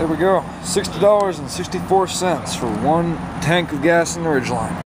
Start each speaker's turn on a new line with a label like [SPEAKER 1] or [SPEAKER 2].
[SPEAKER 1] There we go. $60.64 for one tank of gas in the Ridgeline.